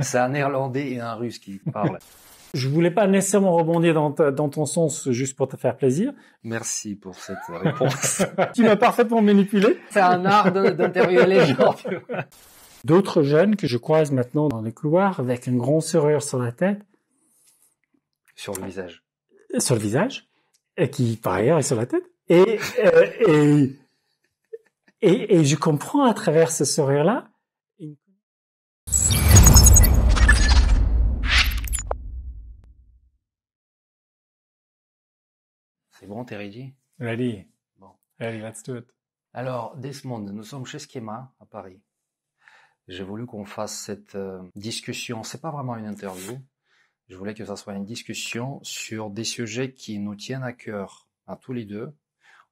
C'est un néerlandais et un russe qui parlent. Je voulais pas nécessairement rebondir dans, dans ton sens juste pour te faire plaisir. Merci pour cette réponse. tu m'as parfaitement manipulé. C'est un art d'interviewer les gens. D'autres jeunes que je croise maintenant dans les couloirs avec un grand sourire sur la tête. Sur le visage. Sur le visage. Et qui, par ailleurs, est sur la tête. Et, euh, et, et, et je comprends à travers ce sourire-là bon, t'es ready Ready. Bon. Ready, let's do it. Alors, Desmond, nous sommes chez Schema à Paris. J'ai voulu qu'on fasse cette euh, discussion. C'est pas vraiment une interview. Je voulais que ça soit une discussion sur des sujets qui nous tiennent à cœur à tous les deux.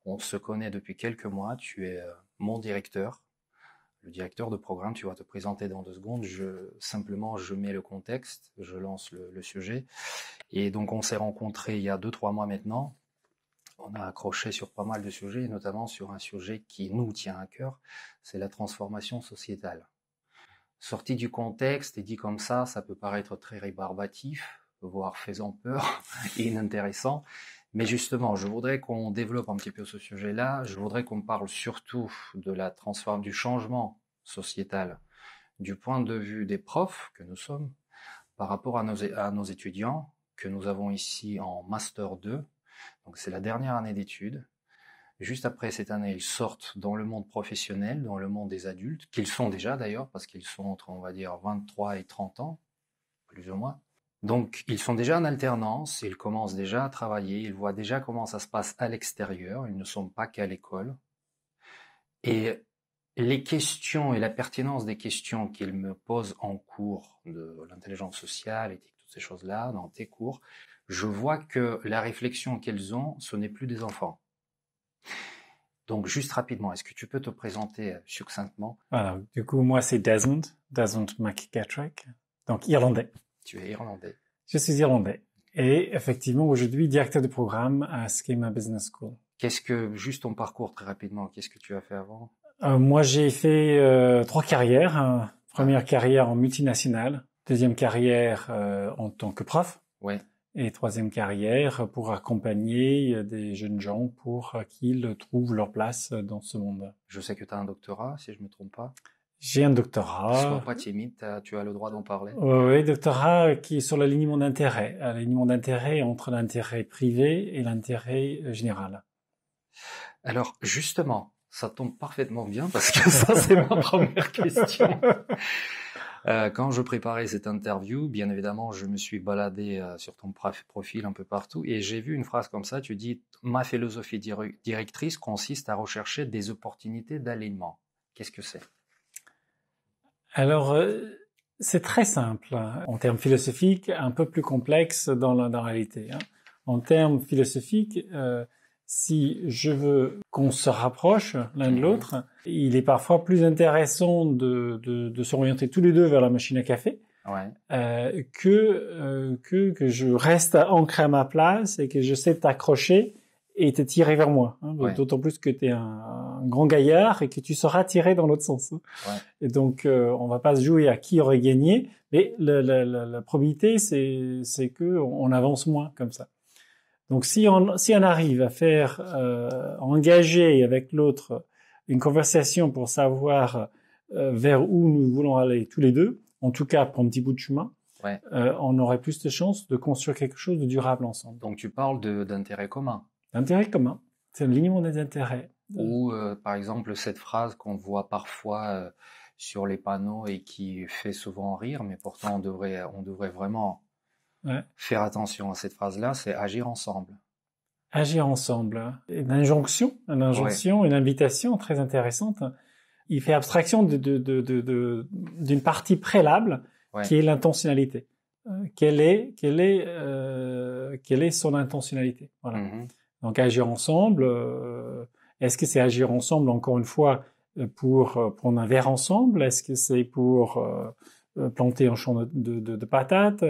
On se connaît depuis quelques mois. Tu es euh, mon directeur, le directeur de programme. Tu vas te présenter dans deux secondes. Je simplement je mets le contexte, je lance le, le sujet. Et donc on s'est rencontrés il y a deux trois mois maintenant on a accroché sur pas mal de sujets, notamment sur un sujet qui nous tient à cœur, c'est la transformation sociétale. Sorti du contexte et dit comme ça, ça peut paraître très rébarbatif, voire faisant peur et inintéressant. Mais justement, je voudrais qu'on développe un petit peu ce sujet-là. Je voudrais qu'on parle surtout de la transformation, du changement sociétal du point de vue des profs que nous sommes par rapport à nos, à nos étudiants que nous avons ici en Master 2 donc c'est la dernière année d'études. Juste après cette année, ils sortent dans le monde professionnel, dans le monde des adultes, qu'ils sont déjà d'ailleurs, parce qu'ils sont entre, on va dire, 23 et 30 ans, plus ou moins. Donc, ils sont déjà en alternance, ils commencent déjà à travailler, ils voient déjà comment ça se passe à l'extérieur, ils ne sont pas qu'à l'école. Et les questions et la pertinence des questions qu'ils me posent en cours de l'intelligence sociale et toutes ces choses-là, dans tes cours, je vois que la réflexion qu'elles ont, ce n'est plus des enfants. Donc, juste rapidement, est-ce que tu peux te présenter succinctement? Alors, du coup, moi, c'est Desmond, Desmond McGattrick, donc irlandais. Tu es irlandais. Je suis irlandais. Et effectivement, aujourd'hui, directeur de programme à Schema Business School. Qu'est-ce que, juste ton parcours très rapidement, qu'est-ce que tu as fait avant? Euh, Moi, j'ai fait euh, trois carrières. Première carrière en multinationale, deuxième carrière euh, en tant que prof. Ouais et troisième carrière pour accompagner euh, des jeunes gens pour qu'ils trouvent leur place dans ce monde. Je sais que tu as un doctorat, si je me trompe pas. J'ai un doctorat. Sois pas timide, tu as le droit d'en parler. Oui, doctorat qui est sur l'alignement d'intérêt, l'alignement d'intérêt entre l'intérêt privé et l'intérêt euh, général. Alors justement, ça tombe parfaitement bien parce que ça c'est ma première question. Euh, quand je préparais cette interview, bien évidemment, je me suis baladé euh, sur ton profil un peu partout et j'ai vu une phrase comme ça. Tu dis Ma philosophie directrice consiste à rechercher des opportunités d'alignement. Qu'est-ce que c'est? Alors, euh, c'est très simple. Hein. En termes philosophiques, un peu plus complexe dans la, réalité. Hein. En termes philosophiques, si je veux qu'on se rapproche l'un de l'autre, il est parfois plus intéressant de, de, de s'orienter tous les deux vers la machine à café ouais. euh, que, euh, que que je reste ancré à ma place et que je sais t'accrocher et te tirer vers moi. Hein, D'autant plus que tu es un, grand gaillard et que tu seras tiré dans l'autre sens. Hein. Ouais. Et donc, euh, on va pas se jouer à qui aurait gagné, mais la, la, la, la probabilité, c'est que on avance moins comme ça. Donc si on, si on arrive à faire euh, engager avec l'autre une conversation pour savoir euh, vers où nous voulons aller tous les deux, en tout cas pour un petit bout de chemin, ouais. euh, on aurait plus de chances de construire quelque chose de durable ensemble. Donc tu parles d'intérêt commun. D'intérêt commun, c'est l'alignement des intérêts. Ou euh, par exemple cette phrase qu'on voit parfois euh, sur les panneaux et qui fait souvent rire, mais pourtant on devrait, on devrait vraiment Faire attention à cette phrase-là, c'est agir ensemble. Agir ensemble. Une injonction, une injonction, une invitation très intéressante. Il fait abstraction d'une de, de, de, partie préalable qui est l'intentionnalité. Euh, quelle est, quelle est, euh, quelle est son intentionnalité? Voilà. Mm-hmm. Donc agir ensemble. Euh, est-ce que c'est agir ensemble encore une fois pour prendre un verre ensemble? Est-ce que c'est pour planter un champ de, de patates?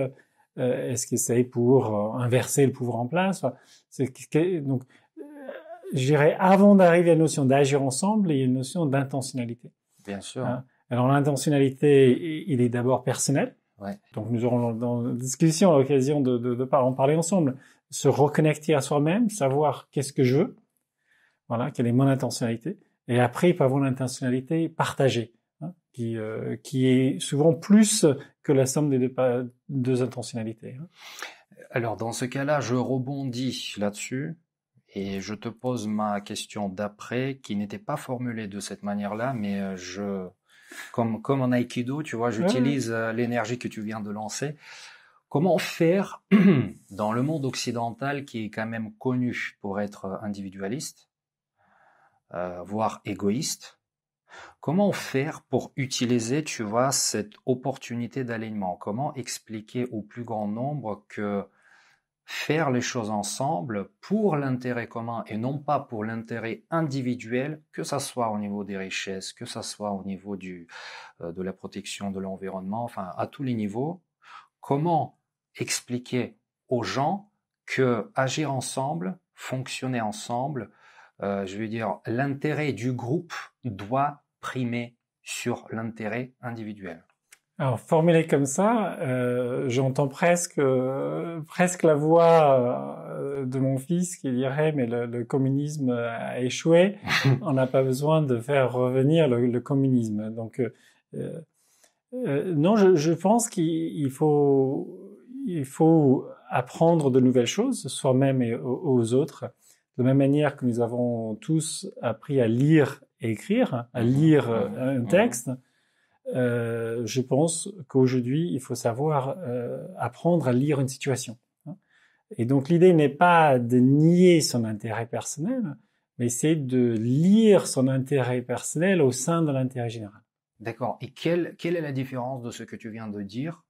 Est-ce que c'est pour euh, inverser le pouvoir en place? Donc euh, je dirais avant d'arriver à la notion d'agir ensemble il y a une notion d'intentionnalité. Bien sûr. Hein? alors l'intentionnalité il est d'abord personnel. Ouais. Donc nous aurons dans la discussion l'occasion de, de, de, en parler ensemble. Se reconnecter à soi-même, savoir qu'est-ce que je veux, voilà, quelle est mon intentionnalité, et après il peut avoir l'intentionnalité partagée, qui, euh, qui est souvent plus que la somme des deux, deux intentionnalités. Hein. Alors dans ce cas-là, je rebondis là-dessus et je te pose ma question d'après qui n'était pas formulée de cette manière-là, mais euh, je, comme, comme en Aikido, tu vois, j'utilise euh, l'énergie que tu viens de lancer. Comment faire dans le monde occidental qui est quand même connu pour être individualiste, euh, voire égoïste, Comment faire pour utiliser, tu vois, cette opportunité d'alignement? Comment expliquer au plus grand nombre que faire les choses ensemble pour l'intérêt commun et non pas pour l'intérêt individuel, que ça soit au niveau des richesses, que ça soit au niveau du, euh, de la protection de l'environnement, enfin à tous les niveaux? Comment expliquer aux gens que agir ensemble, fonctionner ensemble, euh, je veux dire, l'intérêt du groupe doit primer sur l'intérêt individuel. Alors formulé comme ça, euh, j'entends presque euh, presque la voix euh, de mon fils qui dirait mais le, communisme a échoué, on n'a pas besoin de faire revenir le, communisme. Donc non, je, je pense qu'il faut il faut apprendre de nouvelles choses, soi-même et aux, autres, de la même manière que nous avons tous appris à lire écrire, à lire un texte. Euh, je pense qu'aujourd'hui, il faut savoir euh, apprendre à lire une situation. Hein. Et donc l'idée n'est pas de nier son intérêt personnel, mais c'est de lire son intérêt personnel au sein de l'intérêt général. D'accord. Et quelle, quelle est la différence de ce que tu viens de dire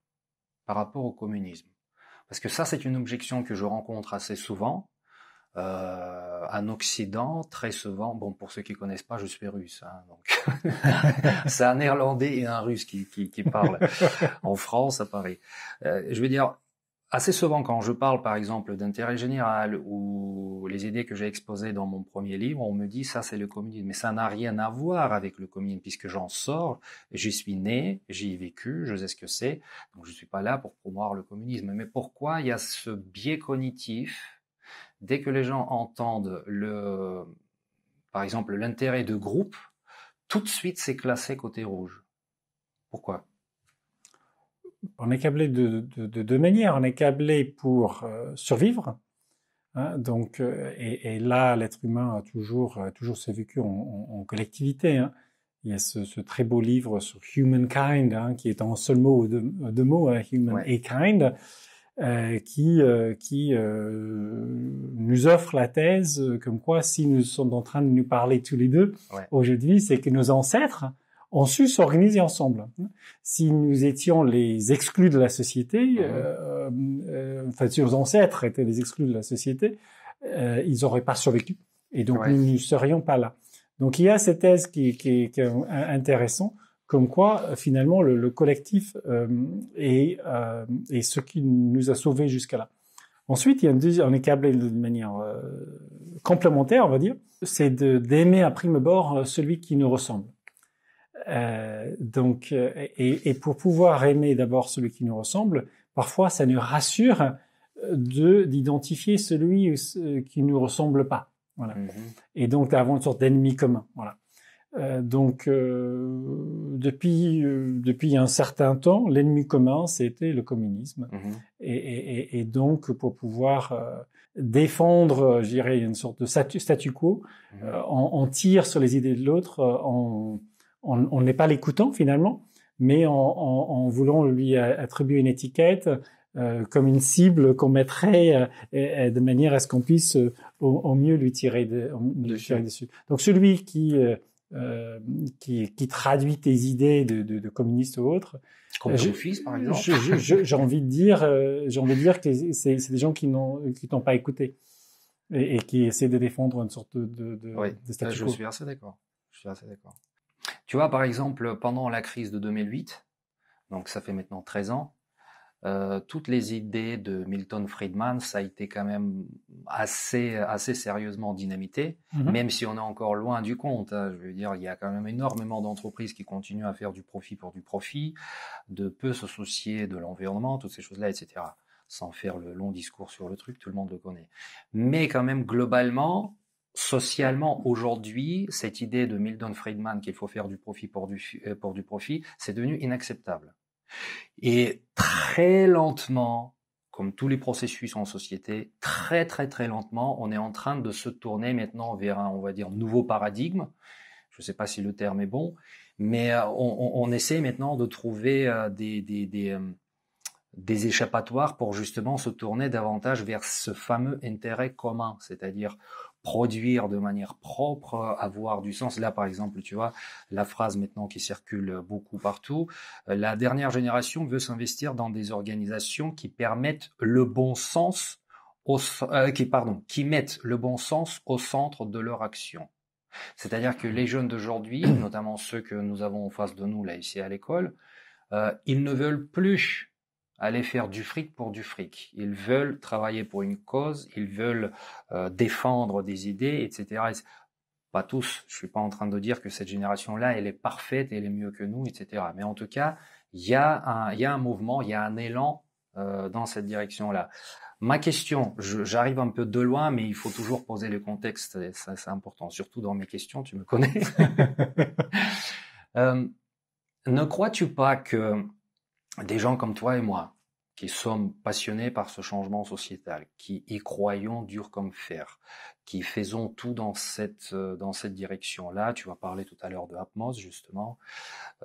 par rapport au communisme? Parce que ça, c'est une objection que je rencontre assez souvent. Euh, en Occident, très souvent, bon, pour ceux qui connaissent pas, je suis russe, hein, donc c'est un néerlandais et un russe qui, qui, qui parlent en France à Paris. Euh, je veux dire, assez souvent quand je parle, par exemple, d'intérêt général ou les idées que j'ai exposées dans mon premier livre, on me dit ça c'est le communisme, mais ça n'a rien à voir avec le communisme puisque j'en sors, j'y suis né, j'y ai vécu, je sais ce que c'est, donc je suis pas là pour promouvoir le communisme. Mais pourquoi il y a ce biais cognitif dès que les gens entendent le, par exemple, l'intérêt de groupe, tout de suite c'est classé côté rouge. Pourquoi? On est câblé de deux manières. On est câblé pour euh, survivre. Hein, donc, euh, et, là, l'être humain a toujours, toujours vécu en, collectivité. Hein. Il y a ce, très beau livre sur Humankind, hein, qui est en seul mot, deux, deux mots, Human et Kind, euh, qui, euh, qui euh, nous offre la thèse comme quoi si nous sommes en train de nous parler tous les deux aujourd'hui, c'est que nos ancêtres ont su s'organiser ensemble. Si nous étions les exclus de la société, mhm. enfin si nos ancêtres étaient les exclus de la société, ils n'auraient pas survécu et donc nous ne serions pas là. Donc il y a cette thèse qui, qui, qui est intéressante comme quoi euh, finalement le, le collectif euh, est, euh, est, ce qui nous a sauvés jusqu'à là. Ensuite, il y a une deuxième, on est câblé de manière euh, complémentaire, on va dire, c'est d'aimer à prime abord celui qui nous ressemble. Euh, donc, et, et, pour pouvoir aimer d'abord celui qui nous ressemble, parfois ça nous rassure de d'identifier celui qui nous ressemble pas. Voilà. Mm-hmm. Et donc d'avoir une sorte d'ennemi commun. Voilà. Euh, donc, euh, depuis, euh, depuis un certain temps, l'ennemi commun, c'était le communisme. Mhm. Et, et, et, donc, pour pouvoir défendre, je dirais, une sorte de statu, quo, mhm. on, on, tire sur les idées de l'autre, on n'est pas l'écoutant finalement, mais en, en, en, voulant lui attribuer une étiquette, comme une cible qu'on mettrait de manière à ce qu'on puisse au, mieux lui tirer, de, lui tirer dessus. Donc celui qui euh, qui, qui, traduit tes idées de, de, de communiste ou autre. Comme ton fils, par exemple. J'ai envie de dire, euh, j'ai envie de dire que c'est des gens qui n'ont qui t'ont pas écouté et, et, qui essaient de défendre une sorte de, de, oui, de statu quo. Je suis assez d'accord. Je suis assez d'accord. Tu vois, par exemple, pendant la crise de 2008, donc ça fait maintenant 13 ans, euh, toutes les idées de Milton Friedman, ça a été quand même assez, assez sérieusement dynamité, mhm. même si on est encore loin du compte. Hein. je veux dire, il y a quand même énormément d'entreprises qui continuent à faire du profit pour du profit, de peu se soucier de l'environnement, toutes ces choses-là, etc. Sans faire le long discours sur le truc, tout le monde le connaît. Mais quand même, globalement, socialement, aujourd'hui, cette idée de Milton Friedman qu'il faut faire du profit pour du, euh, pour du profit, c'est devenu inacceptable. Et très lentement, comme tous les processus en société, très très très lentement, on est en train de se tourner maintenant vers un, on va dire, nouveau paradigme. Je ne sais pas si le terme est bon, mais euh, on, essaie maintenant de trouver euh, euh, des échappatoires pour justement se tourner davantage vers ce fameux intérêt commun, c'est-à-dire produire de manière propre, avoir du sens. Là, par exemple, tu vois, la phrase maintenant qui circule beaucoup partout, euh, la dernière génération veut s'investir dans des organisations qui permettent le bon sens au, euh, qui, pardon, qui mettent le bon sens au centre de leur action. C'est-à-dire que les jeunes d'aujourd'hui, notamment ceux que nous avons en face de nous là ici à l'école, euh, ils ne veulent plus aller faire du fric pour du fric. Ils veulent travailler pour une cause, ils veulent euh, défendre des idées, etc. Pas tous. Je suis pas en train de dire que cette génération-là, elle est parfaite, elle est mieux que nous, etc. Mais en tout cas, il y a un, il y a un mouvement, il y a un élan euh, dans cette direction-là. Ma question, j'arrive un peu de loin, mais il faut toujours poser le contexte, ça c'est important, surtout dans mes questions, tu me connais. euh, ne crois-tu pas que des gens comme toi et moi, qui sommes passionnés par ce changement sociétal, qui y croyons dur comme fer, qui faisons tout dans cette euh, dans cette direction-là. Tu vas parler tout à l'heure de Atmos justement.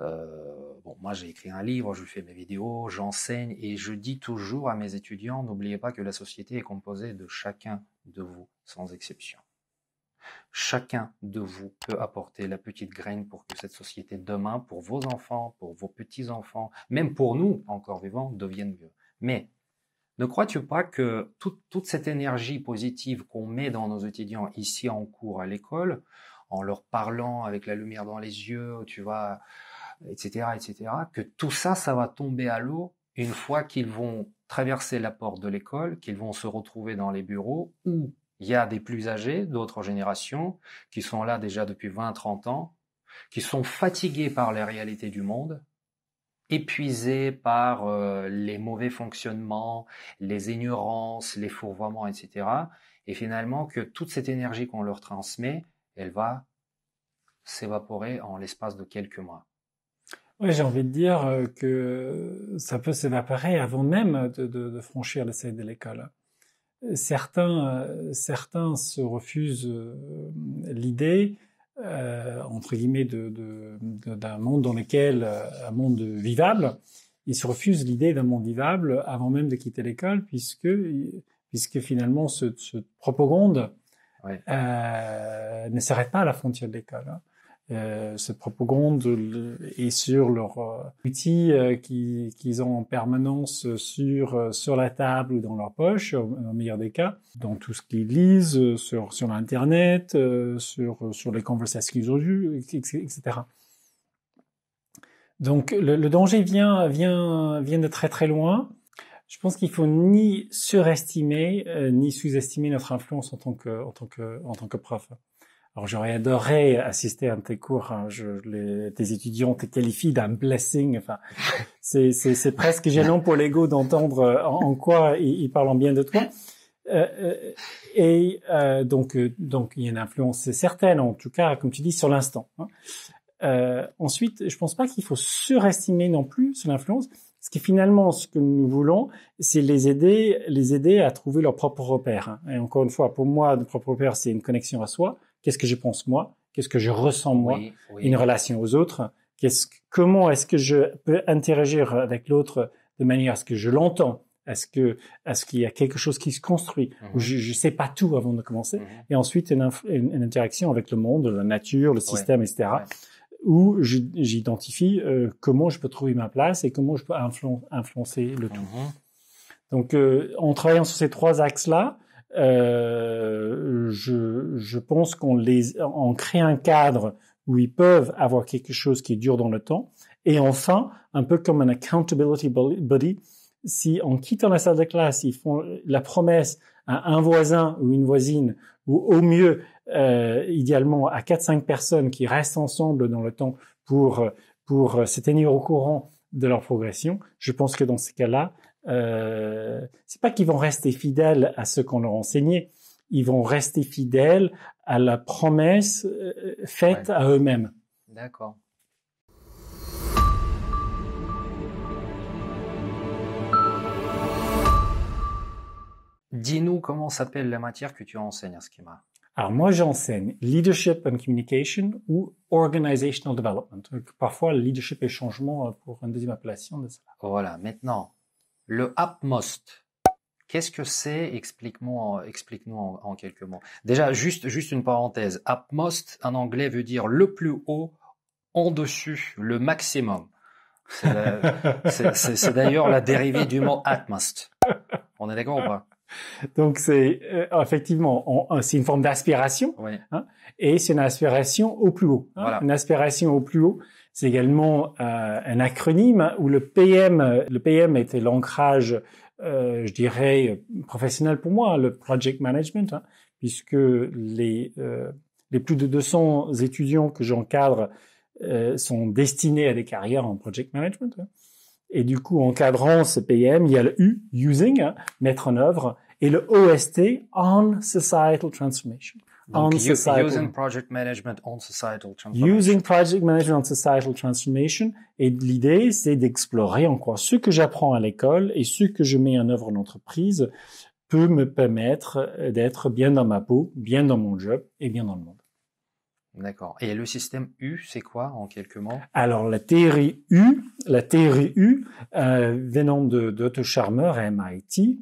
Euh, bon, moi j'ai écrit un livre, je fais mes vidéos, j'enseigne et je dis toujours à mes étudiants n'oubliez pas que la société est composée de chacun de vous, sans exception. Chacun de vous peut apporter la petite graine pour que cette société demain, pour vos enfants, pour vos petits-enfants, même pour nous encore vivants, devienne mieux. Mais ne crois-tu pas que toute, cette énergie positive qu'on met dans nos étudiants ici en cours à l'école, en leur parlant avec la lumière dans les yeux, tu vois, etc., etc., que tout ça, ça va tomber à l'eau une fois qu'ils vont traverser la porte de l'école, qu'ils vont se retrouver dans les bureaux ou il y a des plus âgés, d'autres générations, qui sont là déjà depuis 20, 30 ans, qui sont fatigués par les réalités du monde, épuisés par euh, les mauvais fonctionnements, les ignorances, les fourvoiements, etc. Et finalement, que toute cette énergie qu'on leur transmet, elle va s'évaporer en l'espace de quelques mois. Oui, j'ai envie de dire euh, que ça peut s'évaporer avant même de, de franchir le seuil de l'école certains, certains se refusent euh, l'idée, euh, entre guillemets, d'un de, de, monde dans lequel, euh, un monde vivable, ils se refusent l'idée d'un monde vivable avant même de quitter l'école, puisque, puisque finalement, ce, ce propagande euh, ne s'arrête pas à la frontière de l'école. Hein euh, cette propagande est sur leurs euh, outils euh, qu'ils ont en permanence sur euh, sur la table ou dans leur poche, au, meilleur des cas, dans tout ce qu'ils lisent sur sur l'internet, sur sur les conversations qu'ils ont eues, etc. Donc le, le, danger vient vient vient de très très loin. Je pense qu'il faut ni surestimer ni sous-estimer notre influence en tant que en tant que en tant que prof. Alors j'aurais adoré assister à tes cours. Hein. Je, les, tes étudiants te qualifient d'un blessing. Enfin, c'est, c'est, c'est presque gênant pour l'ego d'entendre euh, en, quoi ils, parlent en bien de toi. Euh, euh, et euh, donc, euh, donc il y a une influence certaine, en tout cas, comme tu dis, sur l'instant. Hein. Euh, ensuite, je pense pas qu'il faut surestimer non plus son influence, parce que finalement, ce que nous voulons, c'est les aider, les aider à trouver leur propre repère. Hein. Et encore une fois, pour moi, le propre repère, c'est une connexion à soi qu'est-ce que je pense moi, qu'est-ce que je ressens moi, une relation aux autres, qu'est-ce, comment est-ce que je peux interagir avec l'autre de manière à ce que je l'entends, est-ce que est-ce qu'il y a quelque chose qui se construit? Où mhm. je, je sais pas tout avant de commencer mhm. et ensuite une, une, interaction avec le monde, la nature, le système, etc. Où j'identifie euh, comment je peux trouver ma place et comment je peux influencer le tout. Mhm. Donc, euh, en travaillant sur ces trois axes-là, euh, je, je, pense qu'on les, on crée un cadre où ils peuvent avoir quelque chose qui dure dans le temps. Et enfin, un peu comme un accountability body, si en quittant la salle de classe, ils font la promesse à un voisin ou une voisine, ou au mieux, euh, idéalement, à 4-5 personnes qui restent ensemble dans le temps pour, pour se tenir au courant de leur progression, je pense que dans ce cas-là, euh, c'est pas qu'ils vont rester fidèles à ce qu'on leur a enseigné, ils vont rester fidèles à la promesse euh, faite à eux-mêmes. D'accord. Dis-nous comment s'appelle la matière que tu enseignes à Schema. Alors moi j'enseigne Leadership and Communication ou Organizational Development. Parfois leadership et changement euh, pour une deuxième appellation de ça. Voilà, maintenant, le Upmost. Qu'est-ce que c'est? Explique-nous explique en, en, quelques mots. Déjà, juste, juste une parenthèse. Upmost en anglais veut dire le plus haut, en dessus, le maximum. C'est d'ailleurs la dérivée du mot Atmost. On est d'accord ou pas? Donc c'est euh, effectivement c'est une forme d'aspiration hein, et c'est une aspiration au plus haut. Hein. Une aspiration au plus haut, c'est également euh, un acronyme où le PM le PM était l'ancrage, euh, je dirais professionnel pour moi, le project management, hein, puisque les les plus de 200 étudiants que j'encadre sont destinés à des carrières en project management. Et du coup, encadrant ce PM, il y a le U, using, hein, mettre en œuvre, et le OST, on societal transformation. On societal, using project management on societal transformation. Using project management on societal transformation. Et l'idée, c'est d'explorer en quoi ce que j'apprends à l'école et ce que je mets en œuvre en entreprise peut me permettre d'être bien dans ma peau, bien dans mon job et bien dans le monde. D'accord. Et le système U, c'est quoi en quelques mots? Alors la théorie U, la théorie U, euh, venant de d'Otto Scharmer à MIT,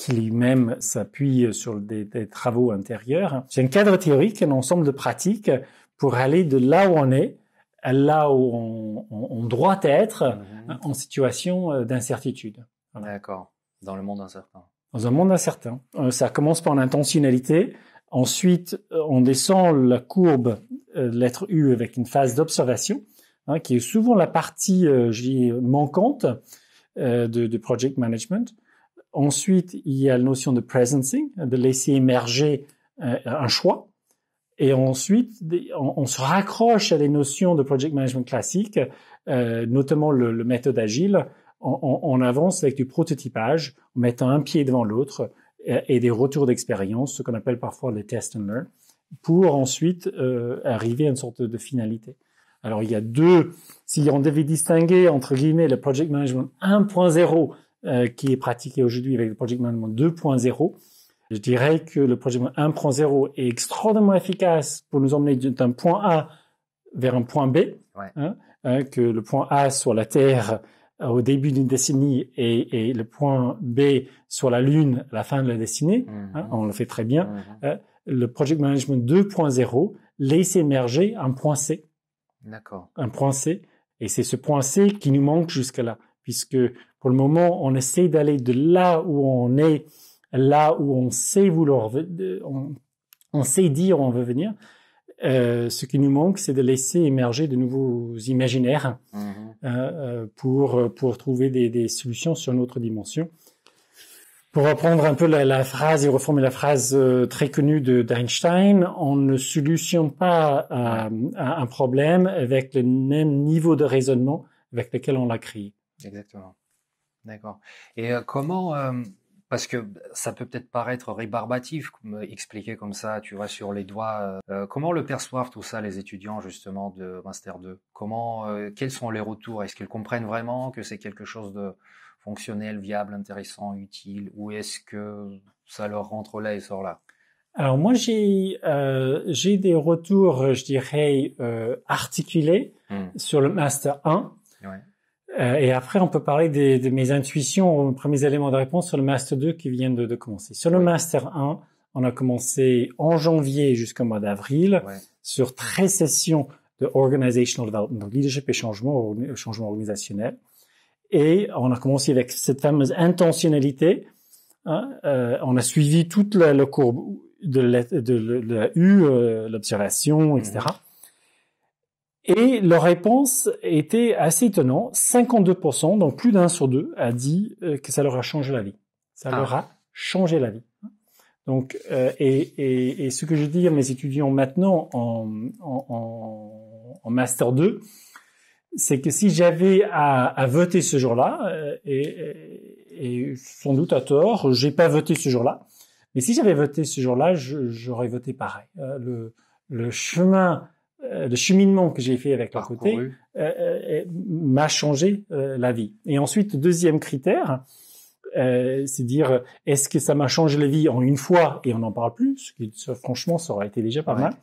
qui lui-même s'appuie sur des, des, travaux intérieurs. C'est un cadre théorique, un ensemble de pratiques pour aller de là où on est à là où on, on, doit être mhm. en situation euh, d'incertitude. D'accord. Dans le monde incertain. Dans un monde incertain. Euh, ça commence par l'intentionnalité, Ensuite, euh, on descend la courbe euh, lettre U avec une phase d'observation, hein, qui est souvent la partie euh, manquante euh, de, de, project management. Ensuite, il y a la notion de presencing, de laisser émerger euh, un choix. Et ensuite, on, se raccroche à des notions de project management classique, notamment le, méthode agile. On, avance avec du prototypage, en mettant un pied devant l'autre, et des retours d'expérience, ce qu'on appelle parfois les test and learn, pour ensuite euh, arriver à une sorte de finalité. Alors il y a deux, si on devait distinguer entre guillemets le project management 1.0 euh, qui est pratiqué aujourd'hui avec le project management 2.0, je dirais que le project management 1.0 est extraordinairement efficace pour nous emmener d'un point A vers un point B, ouais. hein, hein, que le point A soit la Terre euh, au début d'une décennie et, et, le point B sur la Lune à la fin de la décennie, hein, on le fait très bien. Mm-hmm. euh, le Project Management 2.0 laisse émerger un point C. D'accord. Un point C. Et c'est ce point C qui nous manque jusque là, puisque pour le moment, on essaie d'aller de là où on est, là où on sait vouloir, on, on sait dire où on veut venir, euh, ce qui nous manque, c'est de laisser émerger de nouveaux imaginaires mmh. euh, euh, pour pour trouver des, des, solutions sur notre dimension. Pour reprendre un peu la, la phrase et reformer la phrase euh, très connue de d'Einstein, on ne solutionne pas un problème avec le même niveau de raisonnement avec lequel on l'a créé. Exactement. D'accord. Et euh, comment parce que ça peut peut-être paraître rébarbatif, expliquer comme ça, tu vois, sur les doigts. Euh, comment le perçoivent tout ça les étudiants justement de Master 2 Comment, euh, quels sont les retours? Est-ce qu'ils comprennent vraiment que c'est quelque chose de fonctionnel, viable, intéressant, utile, ou est-ce que ça leur rentre là et sort là? Alors moi j'ai euh, j'ai des retours, je dirais euh, articulés mmh. sur le Master 1. Ouais. Euh, et après, on peut parler des, de mes intuitions, premiers éléments de réponse sur le Master 2 qui viennent de, de commencer. Sur le Master 1, on a commencé en janvier jusqu'au mois d'avril ouais. sur 13 sessions de Organizational Development, donc leadership et changement, changement organisationnel. Et on a commencé avec cette fameuse intentionnalité. Hein, euh, on a suivi toute la, la courbe de la, de, de la U, euh, l'observation, etc. Et leur réponse était assez étonnante. 52%, donc plus d'un sur deux, a dit euh, que ça leur a changé la vie. Ça ah. leur a changé la vie. Donc, euh, et, et, et, ce que je dis à mes étudiants maintenant en, en, en master 2, c'est que si j'avais à, à, voter ce jour-là, euh, et, et, sans doute à tort, j'ai pas voté ce jour-là, mais si j'avais voté ce jour-là, j'aurais voté pareil. Euh, le, le chemin, euh, le cheminement que j'ai fait avec leur côté m'a changé la vie. Et ensuite, deuxième critère, euh, c'est dire est-ce que ça m'a changé la vie en une fois et on n'en parle plus, ce qui franchement ça aurait été déjà pas mal.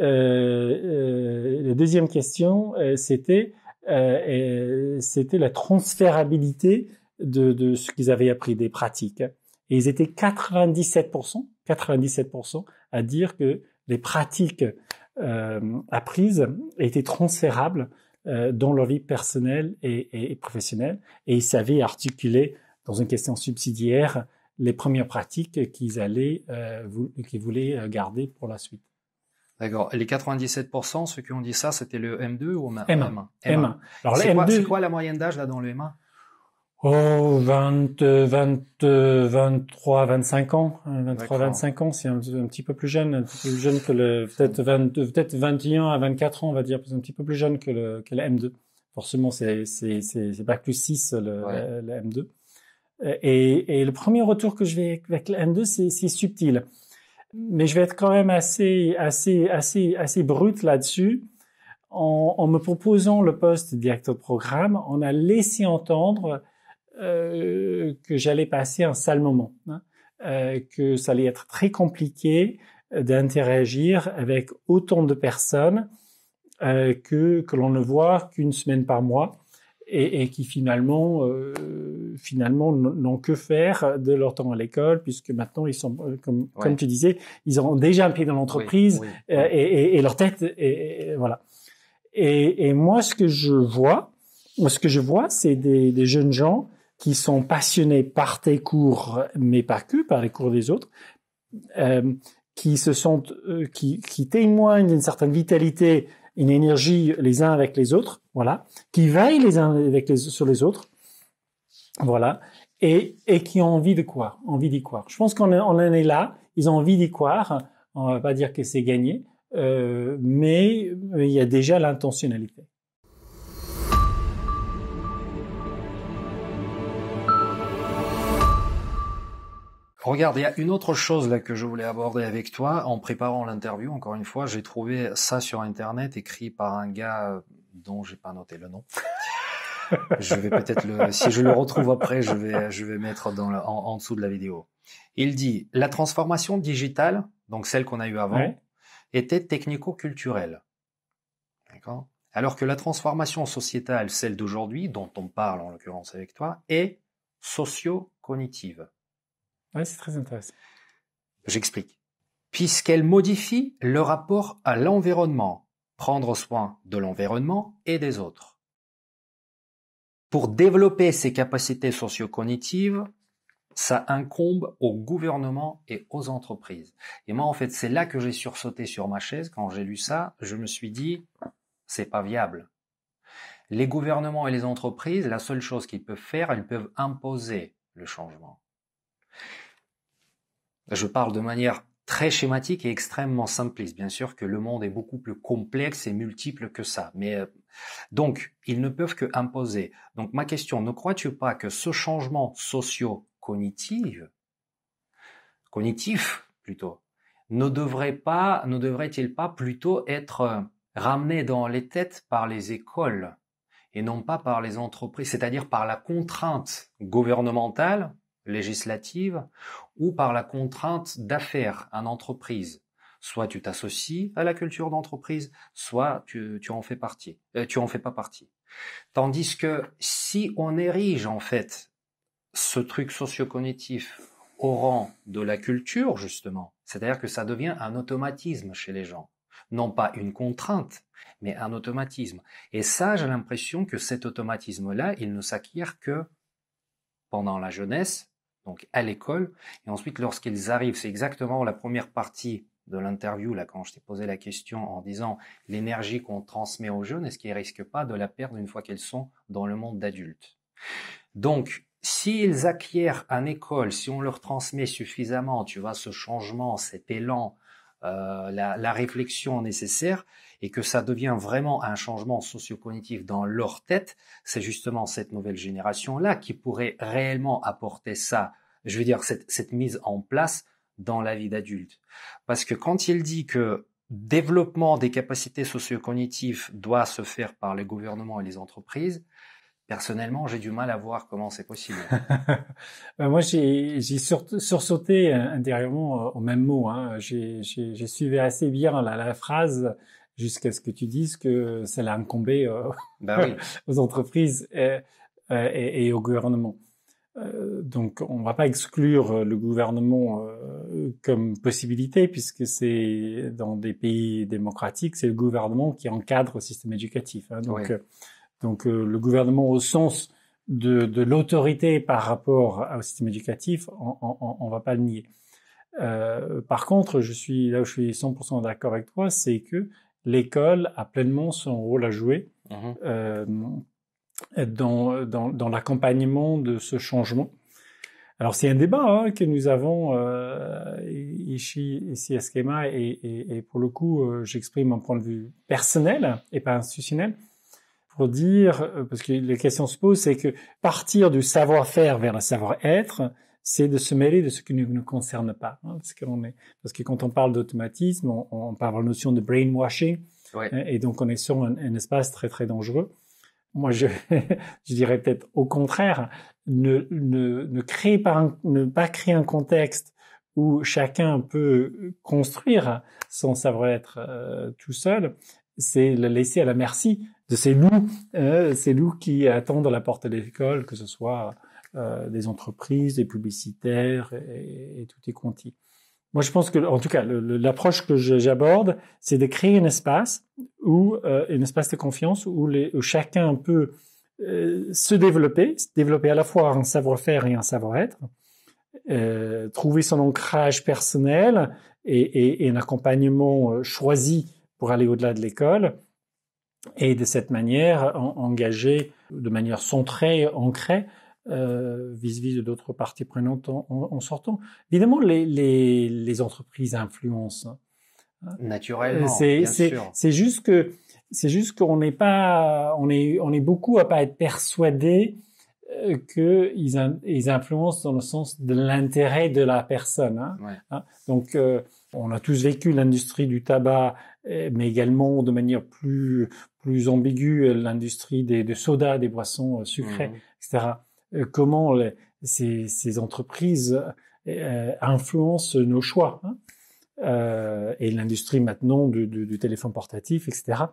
Euh, euh, la deuxième question euh, c'était euh, c'était la transférabilité de, de ce qu'ils avaient appris des pratiques. Et ils étaient 97%, 97% à dire que les pratiques apprises étaient transférables dans leur vie personnelle et, et, et professionnelle et ils savaient articuler dans une question subsidiaire les premières pratiques qu'ils allaient, euh, qu'ils voulaient euh, garder pour la suite. D'accord. Les 97%, ceux qui ont dit ça, c'était le M2 ou M1 M1. M1. Alors, c'est, quoi, c'est quoi la moyenne d'âge là dans le M1 Oh, 20, 20, 23, 25 ans. 23, 25 ans, c'est un, petit peu plus jeune, un petit peu plus jeune que le, peut-être 20, peut-être 21 à 24 ans, on va dire, un petit peu plus jeune que le, que le M2. Forcément, c'est, c'est, c'est, c'est plus 6, le, le M2. Et, et, le premier retour que je vais avec le M2, c'est subtil. Mais je vais être quand même assez, assez, assez, assez brut là-dessus. En, en, me proposant le poste de directeur de programme, on a laissé entendre euh, que j'allais passer un sale moment, hein, euh, que ça allait être très compliqué d'interagir avec autant de personnes euh, que, que l'on ne voit qu'une semaine par mois et, et qui finalement, euh, finalement n'ont que faire de leur temps à l'école, puisque maintenant ils sont, euh, comme, comme tu disais, ils ont déjà un pied dans l'entreprise euh, et, et, leur tête, et, voilà. Et, moi, ce que je vois, ce que je vois, c'est des, des, jeunes gens qui sont passionnés par tes cours, mais pas que par les cours des autres, euh, qui se sont, qui, qui témoignent d'une certaine vitalité une énergie les uns avec les autres, voilà, qui veillent les uns avec les, sur les autres, voilà, et, et qui ont envie de croire, envie d'y croire. Je pense qu'on en est là, ils ont envie d'y croire, on va pas dire que c'est gagné, euh, mais il y a déjà l'intentionnalité. Regarde, il y a une autre chose là que je voulais aborder avec toi en préparant l'interview. Encore une fois, j'ai trouvé ça sur internet écrit par un gars euh, dont j'ai pas noté le nom. je vais peut-être le, si je le retrouve après, je vais, je vais mettre dans le, en, dessous de la vidéo. Il dit la transformation digitale, donc celle qu'on a eue avant, était technico-culturelle. D'accord? Alors que la transformation sociétale, celle d'aujourd'hui, dont on parle en l'occurrence avec toi, est socio-cognitive. Oui, c'est très intéressant. J'explique. Puisqu'elle modifie le rapport à l'environnement, prendre soin de l'environnement et des autres. Pour développer ces capacités socio-cognitives, ça incombe au gouvernement et aux entreprises. Et moi, en fait, c'est là que j'ai sursauté sur ma chaise quand j'ai lu ça. Je me suis dit, c'est pas viable. Les gouvernements et les entreprises, la seule chose qu'ils peuvent faire, ils peuvent imposer le changement. Je parle de manière très schématique et extrêmement simpliste. Bien sûr que le monde est beaucoup plus complexe et multiple que ça. Mais euh, donc, ils ne peuvent que imposer. Donc, ma question, ne crois-tu pas que ce changement socio-cognitif, cognitif plutôt, ne devrait pas, ne devrait-il pas plutôt être euh, ramené dans les têtes par les écoles et non pas par les entreprises, c'est-à-dire par la contrainte gouvernementale législative ou par la contrainte d'affaires en entreprise. Soit tu t'associes à la culture d'entreprise, soit tu, tu en fais partie, euh, tu en fais pas partie. Tandis que si on érige en fait ce truc socio-cognitif au rang de la culture justement, c'est-à-dire que ça devient un automatisme chez les gens, non pas une contrainte, mais un automatisme. Et ça, j'ai l'impression que cet automatisme-là, il ne s'acquiert que pendant la jeunesse donc à l'école. Et ensuite, lorsqu'ils arrivent, c'est exactement la première partie de l'interview, là, quand je t'ai posé la question en disant l'énergie qu'on transmet aux jeunes, est-ce qu'ils risquent pas de la perdre une fois qu'ils sont dans le monde d'adultes Donc, s'ils acquièrent à école, si on leur transmet suffisamment, tu vois, ce changement, cet élan, euh, la, réflexion nécessaire, et que ça devient vraiment un changement socio-cognitif dans leur tête, c'est justement cette nouvelle génération-là qui pourrait réellement apporter ça, je veux dire, cette, cette mise en place dans la vie d'adulte. Parce que quand il dit que développement des capacités socio-cognitives doit se faire par les gouvernements et les entreprises, personnellement, j'ai du mal à voir comment c'est possible. Ben, moi, j'ai sursauté intérieurement au même mot. Hein. J'ai suivi assez bien la, la phrase jusqu'à ce que tu dises que ça l'a incombé euh, bah oui. aux entreprises et, et, et au gouvernement. Euh, donc, on ne va pas exclure le gouvernement euh, comme possibilité, puisque c'est dans des pays démocratiques, c'est le gouvernement qui encadre le système éducatif. Hein. Donc, donc le gouvernement au sens de, de l'autorité par rapport au système éducatif, on ne va pas le nier. Euh, par contre, je suis là où je suis 100% d'accord avec toi, c'est que l'école a pleinement son rôle à jouer mhm. euh, dans, dans, dans l'accompagnement de ce changement. Alors c'est un débat hein, que nous avons euh, ici, ici à Schema et, et, et pour le coup euh, j'exprime un point de vue personnel et pas institutionnel pour dire, euh, parce que la question se pose, c'est que partir du savoir-faire vers le savoir-être, c'est de se mêler de ce qui ne nous concerne pas. Hein, parce, qu'on est, parce que quand on parle d'automatisme, on, on, parle de la notion de brainwashing, ouais. Hein, et donc on est sur un, un, espace très très dangereux. Moi, je, je dirais peut-être au contraire, ne, ne, ne, créer pas un, ne pas créer un contexte où chacun peut construire son savoir-être euh, tout seul, c'est le laisser à la merci de ces loups, euh, ces loups qui attendent à la porte de l'école, que ce soit euh, des entreprises, des publicitaires et, tout est conti. Moi, je pense que, en tout cas, l'approche que j'aborde, c'est de créer un espace où euh, un espace de confiance où, les, où chacun peut euh, se développer, développer à la fois un savoir-faire et un savoir-être, euh, trouver son ancrage personnel et, et, et, un accompagnement euh, choisi pour aller au-delà de l'école, et de cette manière en, engager de manière centrée, ancrée, euh, vis-à-vis de d'autres parties prenantes en, en, sortant. Évidemment, les, les, les entreprises influencent. Hein. Naturellement, c'est, bien c'est, juste que c'est juste qu'on n'est pas, on est, on est beaucoup à pas être persuadé euh, qu'ils ils influencent dans le sens de l'intérêt de la personne. Hein. Ouais. Hein. Donc, euh, on a tous vécu l'industrie du tabac, euh, mais également de manière plus plus ambiguë l'industrie des, des sodas, des boissons sucrées, mmh. etc. Euh, comment les, ces, ces, entreprises euh, influencent nos choix. Hein euh, et l'industrie maintenant du, du, du, téléphone portatif, etc.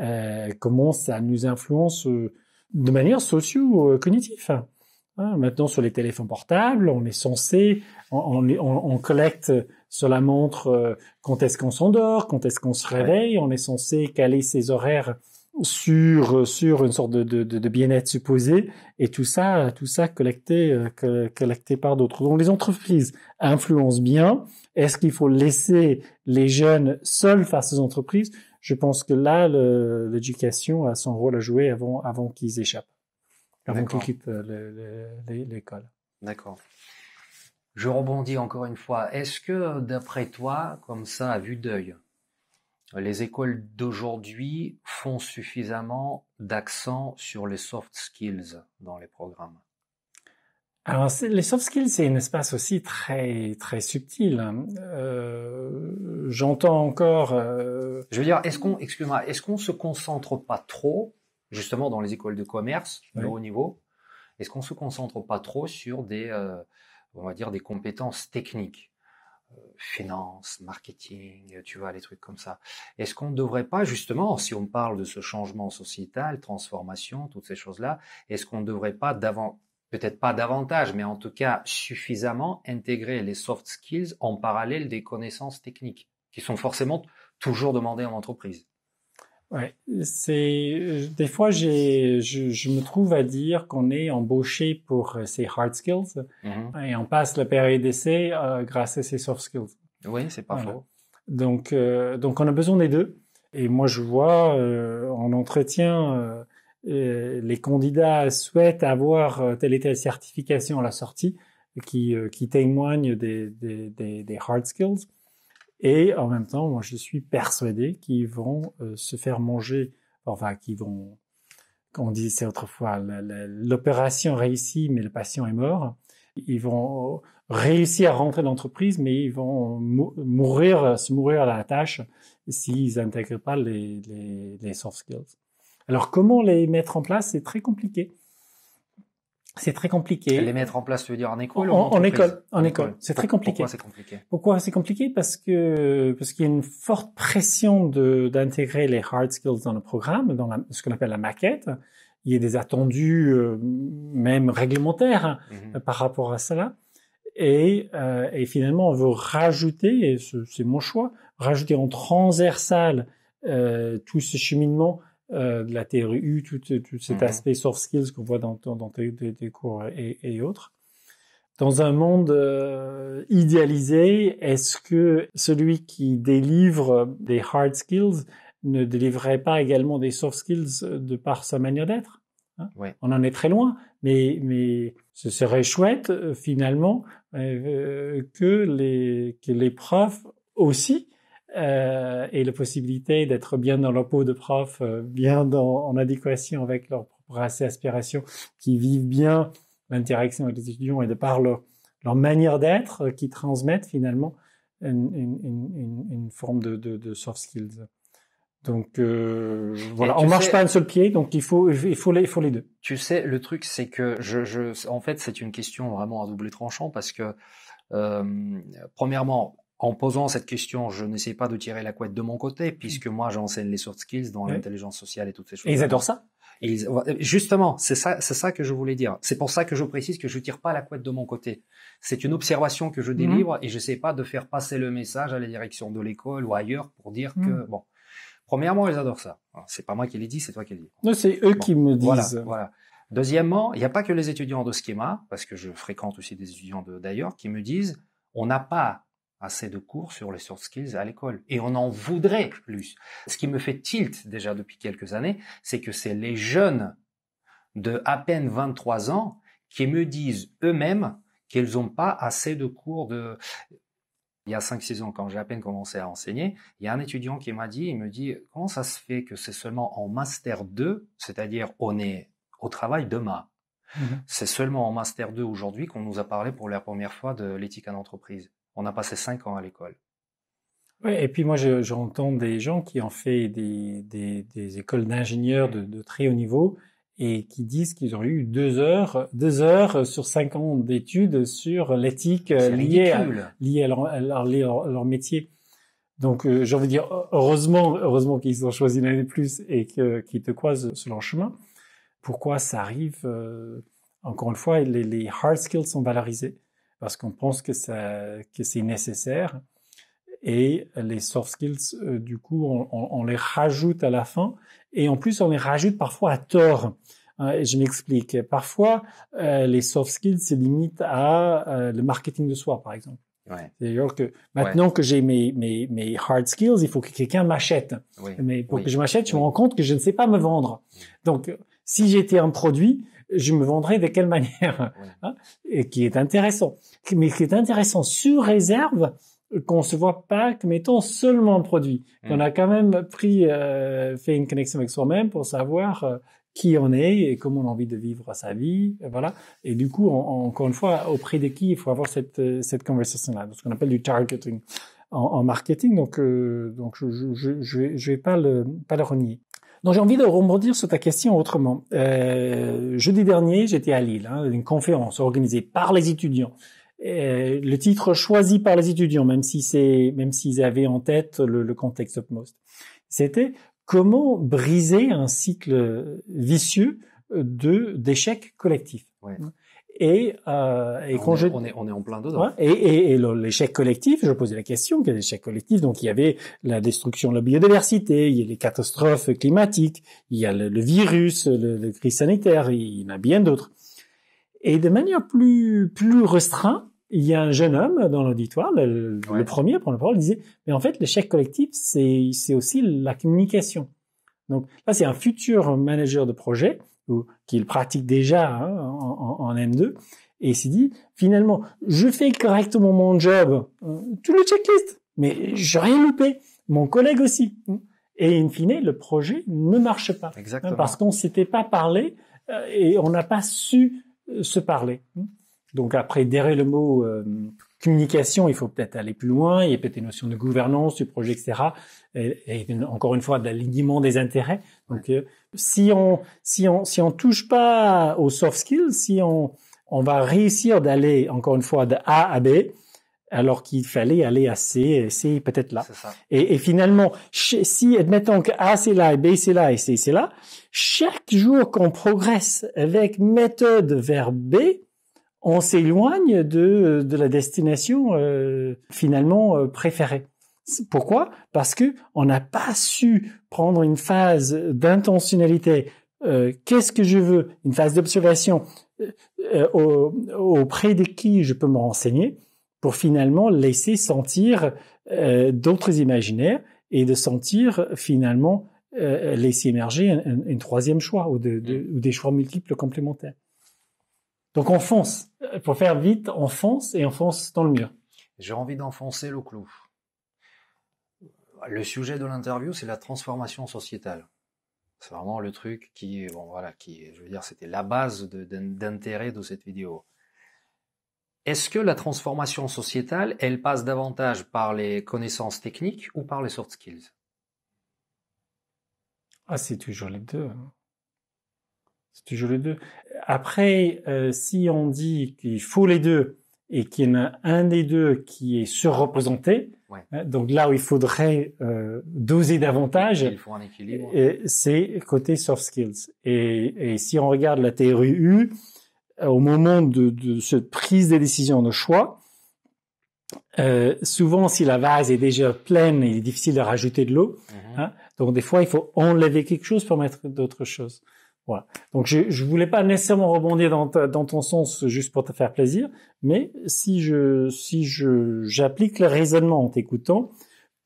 Euh, comment ça nous influence euh, de manière socio-cognitive? Hein, maintenant, sur les téléphones portables, on est censé, on, on, on collecte sur la montre euh, quand est-ce qu'on s'endort, quand est-ce qu'on se réveille, on est censé caler ses horaires sur sur une sorte de, de, de bien-être supposé. Et tout ça tout ça collecté euh, collecté par d'autres. Donc les entreprises influencent bien. Est-ce qu'il faut laisser les jeunes seuls face aux entreprises? Je pense que là l'éducation a son rôle à jouer avant avant qu'ils échappent avant qu'ils quittent euh, l'école d'accord je rebondis encore une fois est-ce que d'après toi comme ça à vue d'œil les écoles d'aujourd'hui font suffisamment d'accent sur les soft skills dans les programmes? Alors, les soft skills, c'est un espace aussi très très subtil. Euh, J'entends encore. Euh... Je veux dire, est-ce qu'on, excuse-moi, est-ce qu'on se concentre pas trop, justement, dans les écoles de commerce de oui. haut niveau, est-ce qu'on se concentre pas trop sur des, euh, on va dire, des compétences techniques finance, marketing, tu vois, les trucs comme ça. Est-ce qu'on ne devrait pas, justement, si on parle de ce changement sociétal, transformation, toutes ces choses-là, est-ce qu'on ne devrait pas peut-être pas davantage, mais en tout cas suffisamment intégrer les soft skills en parallèle des connaissances techniques, qui sont forcément toujours demandées en entreprise? Ouais, c'est des fois j'ai je, je, me trouve à dire qu'on est embauché pour ces hard skills mm -hmm. et on passe la période d'essai euh, grâce à ces soft skills. Oui, c'est pas voilà. faux. Donc, euh, donc on a besoin des deux. Et moi, je vois euh, en entretien, euh, les candidats souhaitent avoir telle et telle certification à la sortie qui, qui témoigne des, des, des, des, hard skills. Et en même temps, moi, je suis persuadé qu'ils vont se faire manger, enfin, qu'ils vont, comme on disait autrefois, l'opération réussit, mais le patient est mort. Ils vont réussir à rentrer dans l'entreprise, mais ils vont mourir, se mourir à la tâche s'ils n'intègrent pas les, soft skills. Alors, comment les mettre en place C'est très compliqué. C'est très compliqué. Les mettre en place, tu veux dire en école En, en école, en, école. C'est très compliqué. Pourquoi c'est compliqué Pourquoi c'est compliqué? Parce que parce qu'il y a une forte pression de d'intégrer les hard skills dans le programme, dans la, ce qu'on appelle la maquette. Il y a des attendus, euh, même réglementaires, mm-hmm. par rapport à cela. Et, euh, et, finalement, on veut rajouter, et c'est mon choix, rajouter en transversal euh, tout ce cheminement euh, de la théorie U, tout, tout cet mhm. aspect soft skills qu'on voit dans, dans, tes, tes, cours et, et, autres. Dans un monde euh, idéalisé, est-ce que celui qui délivre des hard skills ne délivrerait pas également des soft skills de par sa manière d'être hein? On en est très loin, mais, mais ce serait chouette euh, finalement euh, que les que les profs aussi euh, aient la possibilité d'être bien dans leur peau de prof, euh, bien dans, en adéquation avec leur propre aspiration, qui vivent bien l'interaction avec les étudiants et de par leur, leur manière d'être, qui transmettent finalement une, une, une, une forme de, de, de soft skills. Donc euh, voilà, on marche pas un seul pied, donc il faut il faut les il faut les deux. Tu sais, le truc c'est que je, je en fait c'est une question vraiment à double tranchant parce que euh, premièrement en posant cette question, je n'essaie pas de tirer la couette de mon côté puisque moi j'enseigne les soft skills dans l'intelligence sociale et toutes ces choses. Et ils adorent ça. Et justement, c'est ça, c'est ça que je voulais dire. C'est pour ça que je précise que je tire pas la couette de mon côté. C'est une observation que je mhm. délivre et je sais pas de faire passer le message à la direction de l'école ou ailleurs pour dire que mhm. bon, Premièrement, ils adorent ça. C'est pas moi qui l'ai dit, c'est toi qui l'as dit. Non, c'est eux qui me disent. Voilà, Deuxièmement, il n'y a pas que les étudiants de schéma, parce que je fréquente aussi des étudiants d'ailleurs, qui me disent on n'a pas assez de cours sur les soft skills à l'école et on en voudrait plus. Ce qui me fait tilt déjà depuis quelques années, c'est que c'est les jeunes de à peine 23 ans qui me disent eux-mêmes qu'ils n'ont pas assez de cours de il y a 5-6 ans, quand j'ai à peine commencé à enseigner, il y a un étudiant qui m'a dit, il me dit, comment ça se fait que c'est seulement en Master 2, c'est-à-dire on est au travail demain. Mhm. C'est seulement en Master 2 aujourd'hui qu'on nous a parlé pour la première fois de l'éthique en entreprise. On a passé 5 ans à l'école. Et puis moi j'entends des gens qui ont fait des, des, des écoles d'ingénieurs de, de, très haut niveau et qui disent qu'ils ont eu deux heures, deux heures sur cinq ans d'études sur l'éthique liée à, liée à leur, métier. Donc, euh, j'ai envie de dire, heureusement, heureusement qu'ils ont choisi l'année de plus et qu'ils te croisent sur leur chemin. Pourquoi ça arrive euh, Encore une fois, les, les, hard skills sont valorisés? Parce qu'on pense que ça, que c'est nécessaire. Et les soft skills, euh, du coup, on, on, les rajoute à la fin. Et en plus, on les rajoute parfois à tort. Euh, je m'explique. Parfois, euh, les soft skills se limitent à euh, le marketing de soi, par exemple. Ouais. C'est-à-dire que maintenant que j'ai mes, mes, mes hard skills, il faut que quelqu'un m'achète. Mais pour que je m'achète, je me rends compte que je ne sais pas me vendre. Donc, si j'étais un produit, je me vendrais de quelle manière hein Et qui est intéressant. Mais qui est intéressant sur réserve qu'on se voit pas comme étant seulement un produit. Mm. On a quand même pris, euh, fait une connexion avec soi-même pour savoir qui on est et comment on a envie de vivre sa vie, et voilà. Et du coup, encore une fois, auprès de qui il faut avoir cette cette conversation-là, ce qu'on appelle du targeting en, en marketing. Donc, euh, donc je, je, je, vais, je vais pas le pas le renier. Donc j'ai envie de rebondir sur ta question autrement. Euh, jeudi dernier, j'étais à Lille, hein, une conférence organisée par les étudiants. Euh, le titre choisi par les étudiants, même si c'est, même s'ils avaient en tête le, le contexte most, c'était comment briser un cycle vicieux de d'échecs collectifs. Ouais. Et, euh, et on, est, on, est, on est en plein dedans. et, et, et l'échec collectif, je posais la question, quel échec collectif? Donc il y avait la destruction de la biodiversité, il y a les catastrophes climatiques, il y a le, virus, le, le, crise sanitaire, il y en a bien d'autres. Et de manière plus plus restreinte, il y a un jeune homme dans l'auditoire, le, premier pour le parole, disait, mais en fait, l'échec collectif, c'est, c'est aussi la communication. Donc là, c'est un futur manager de projet ou qu'il pratique déjà hein, en, en, M2 et il s'est dit finalement, je fais correctement mon job, euh, tout le checklist, mais j'ai rien loupé. Mon collègue aussi. Et in fine, le projet ne marche pas. Exactement. Parce qu'on s'était pas parlé euh, et on n'a pas su euh, se parler. Donc après, derrière le mot euh, communication, il faut peut-être aller plus loin. Il y a peut-être une notion de gouvernance du projet, etc. Et, et encore une fois, d'alignement des intérêts. Donc si on si on si on touche pas aux soft skills, si on on va réussir d'aller encore une fois de A à B, alors qu'il fallait aller à C, C peut-être là. Et, et, finalement, si admettons que A c'est là et B c'est là et C c'est là, chaque jour qu'on progresse avec méthode vers B, on s'éloigne de, de la destination euh, finalement euh, préférée. Pourquoi? Parce que on n'a pas su prendre une phase d'intentionnalité. Euh, Qu'est-ce que je veux? Une phase d'observation euh, auprès de qui je peux me renseigner pour finalement laisser sentir euh, d'autres imaginaires et de sentir finalement euh, laisser émerger un, troisième choix ou, de, mm. ou, des choix multiples complémentaires. Donc on fonce. Pour faire vite, on fonce et on fonce dans le mur. J'ai envie d'enfoncer le clou. Le sujet de l'interview, c'est la transformation sociétale. C'est vraiment le truc qui, bon voilà, qui, je veux dire, c'était la base d'intérêt de cette vidéo. Est-ce que la transformation sociétale, elle passe davantage par les connaissances techniques ou par les soft skills? Ah, c'est toujours les deux. C'est toujours les deux. Après, euh, si on dit qu'il faut les deux et qu'il y en a un des deux qui est surreprésenté, hein, donc là où il faudrait euh, doser davantage, il faut un équilibre. C'est côté soft skills. Et, et si on regarde la théorie U, euh, au moment de, de cette prise de décision, de choix, euh, souvent si la vase est déjà pleine, il est difficile de rajouter de l'eau. Mhm. Hein, donc des fois, il faut enlever quelque chose pour mettre d'autres choses. Voilà. Donc je je voulais pas nécessairement rebondir dans, dans ton sens juste pour te faire plaisir, mais si je si je j'applique le raisonnement en t'écoutant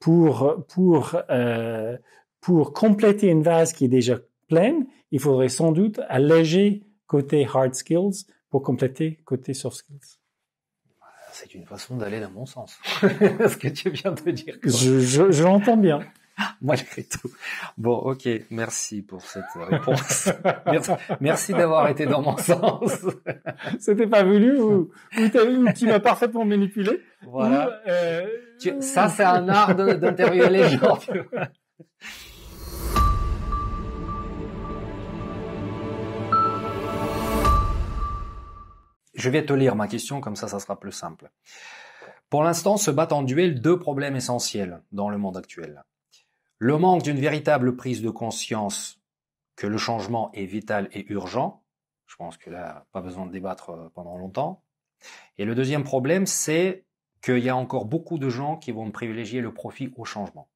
pour pour euh, pour compléter une vase qui est déjà pleine, il faudrait sans doute alléger côté hard skills pour compléter côté soft skills. C'est une façon d'aller dans mon sens. Ce que tu viens de dire. Je, je, je l'entends bien. Malgré tout. Bon, ok, merci pour cette réponse. merci, d'avoir été dans mon sens. C'était pas voulu ou, ou, tu m'as parfaitement manipulé. Voilà. Euh, ça, c'est un art d'interviewer les gens. Je vais te lire ma question, comme ça, ça sera plus simple. Pour l'instant, se battent en duel deux problèmes essentiels dans le monde actuel. Le manque d'une véritable prise de conscience que le changement est vital et urgent. Je pense que là, pas besoin de débattre euh, pendant longtemps. Et le deuxième problème, c'est qu'il y a encore beaucoup de gens qui vont privilégier le profit au changement.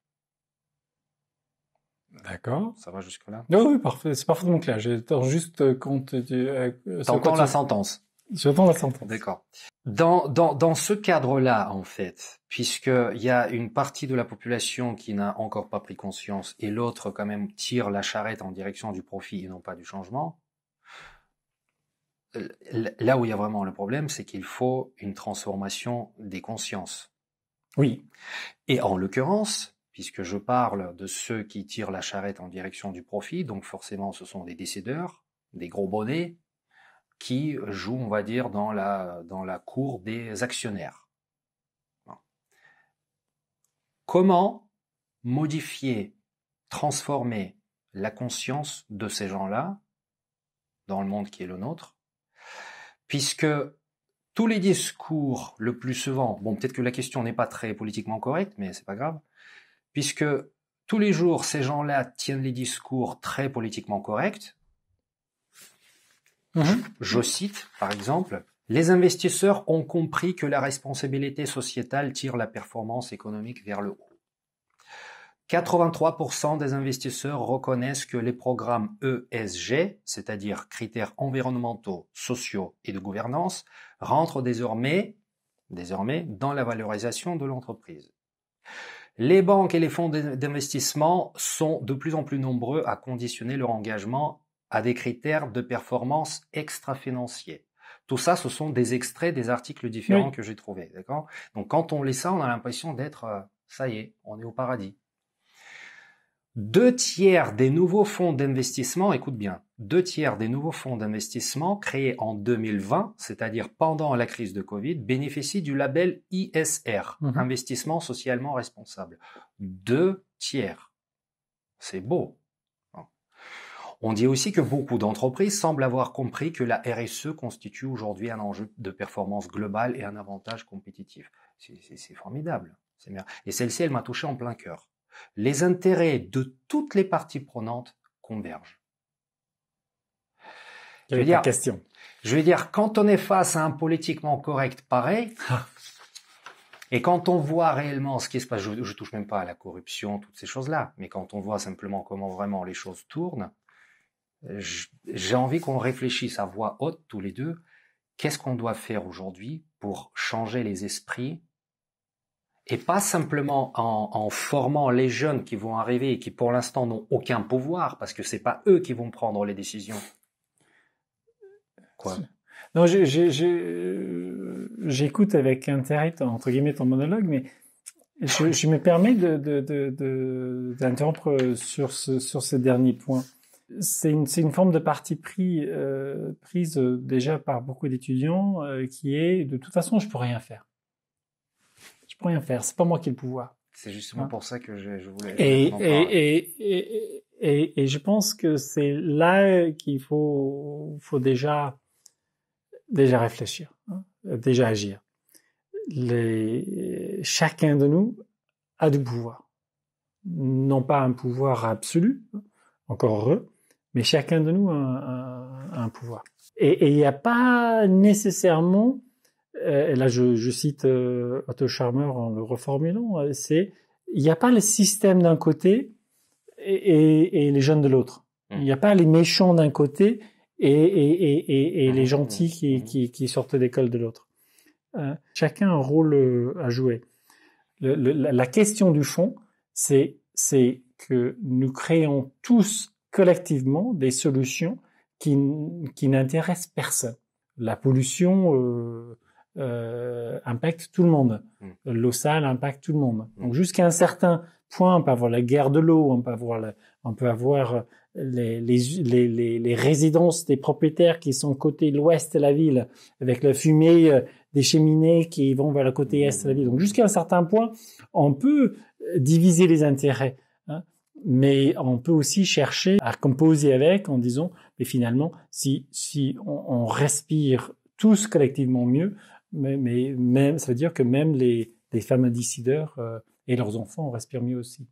D'accord. Ça va jusque-là? Oui, oui, parfait. C'est parfaitement clair. J'attends juste compte. Euh, T'entends la sentence J'entends la sentence. D'accord. Dans, dans, dans ce cadre-là, en fait, puisqu'il y a une partie de la population qui n'a encore pas pris conscience et l'autre, quand même, tire la charrette en direction du profit et non pas du changement, là où il y a vraiment le problème, c'est qu'il faut une transformation des consciences. Oui. Et en l'occurrence, puisque je parle de ceux qui tirent la charrette en direction du profit, donc forcément ce sont des décédeurs, des gros bonnets, qui joue, on va dire, dans la, dans la cour des actionnaires. Comment modifier, transformer la conscience de ces gens-là dans le monde qui est le nôtre, puisque tous les discours, le plus souvent, bon, peut-être que la question n'est pas très politiquement correcte, mais c'est pas grave, puisque tous les jours, ces gens-là tiennent les discours très politiquement corrects, Mhm. Je cite, par exemple, les investisseurs ont compris que la responsabilité sociétale tire la performance économique vers le haut. 83% des investisseurs reconnaissent que les programmes ESG, c'est-à-dire critères environnementaux, sociaux et de gouvernance, rentrent désormais désormais, dans la valorisation de l'entreprise. Les banques et les fonds d'investissement sont de plus en plus nombreux à conditionner leur engagement à des critères de performance extra-financiers. Tout ça, ce sont des extraits des articles différents que j'ai trouvés, d'accord? Donc quand on lit ça, on a l'impression d'être, euh, ça y est, on est au paradis. Deux tiers des nouveaux fonds d'investissement, écoute bien, deux tiers des nouveaux fonds d'investissement créés en 2020, c'est-à-dire pendant la crise de Covid, bénéficient du label ISR, mhm. investissement socialement responsable. Deux tiers. C'est beau. On dit aussi que beaucoup d'entreprises semblent avoir compris que la RSE constitue aujourd'hui un enjeu de performance globale et un avantage compétitif. C'est formidable. Et celle-ci, elle m'a touché en plein cœur les intérêts de toutes les parties prenantes convergent. Je veux dire, question? Je veux dire, quand on est face à un politiquement correct pareil, et quand on voit réellement ce qui se passe, je, ne touche même pas à la corruption, toutes ces choses-là, mais quand on voit simplement comment vraiment les choses tournent, j'ai envie qu'on réfléchisse à voix haute tous les deux. Qu'est-ce qu'on doit faire aujourd'hui pour changer les esprits et pas simplement en, formant les jeunes qui vont arriver et qui pour l'instant n'ont aucun pouvoir parce que c'est pas eux qui vont prendre les décisions. Quoi? Non, j'écoute avec intérêt entre guillemets ton monologue, mais je, me permets d'interrompre de, de, sur sur ce dernier point. C'est une, une, forme de parti pris euh, prise déjà par beaucoup d'étudiants euh, qui est de toute façon je peux rien faire je peux rien faire. C'est pas moi qui ai le pouvoir. C'est justement hein? pour ça que je, je voulais. Et, et, et, et, et, je pense que c'est là qu'il faut, faut déjà, déjà réfléchir, hein, déjà agir. Les, chacun de nous a du pouvoir. Non pas un pouvoir absolu, encore heureux, mais chacun de nous a un, un pouvoir. Et il n'y a pas nécessairement euh, et là je, je cite euh, Otto Scharmer en le reformulant, euh, c'est il n'y a pas le système d'un côté et, et, et, les jeunes de l'autre. Mmh. Il n'y a pas les méchants d'un côté et, et, et les mmh. gentils qui, mmh. qui, qui sortent d'école de l'autre. Euh, chacun a un rôle à jouer. Le, la question du fond, c'est que nous créons tous collectivement des solutions qui, qui n'intéressent personne. La pollution, euh, euh, impacte tout le monde. Mm. L'eau sale impacte tout le monde. Mm. Donc jusqu'à un certain point, on peut avoir la guerre de l'eau, on peut avoir, on peut avoir les, les, les, les, résidences des propriétaires qui sont côté l'ouest de la ville, avec la fumée euh, des cheminées qui vont vers le côté est de la ville. Donc jusqu'à un certain point, on peut diviser les intérêts. Mais on peut aussi chercher à composer avec en disant, mais finalement, si, si on, on respire tous collectivement mieux, mais, mais même, ça veut dire que même les, les femmes décideurs euh, et leurs enfants respirent mieux aussi.